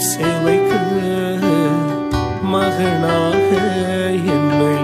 செவைக்கு மகனாக என்னை